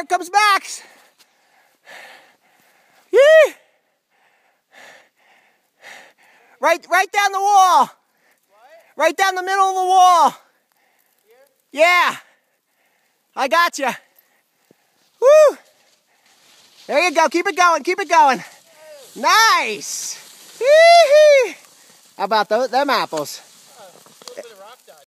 here comes Max. Yee! Right, right down the wall. What? Right down the middle of the wall. Here? Yeah. I got you. Woo! There you go. Keep it going. Keep it going. Nice. Yee-hee. How about those, them apples?